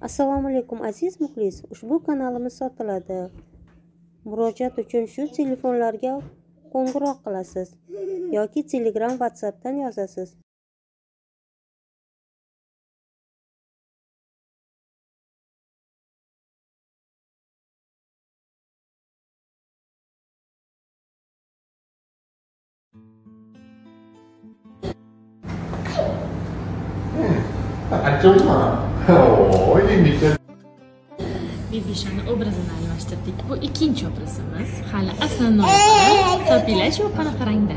assalomu alaykum aziz muxlis. Ushbu kanalimiz sotiladi. Murojaat uchun shu telefonlarga qo'ng'iroq qilasiz yoki telegram whatsappdan yozasiz. À đi chơi Bibishani obrazini almashtirdik. Bu ikkinchi obrazimiz. Hali obraz. Topinglar shu qanaqa rangda.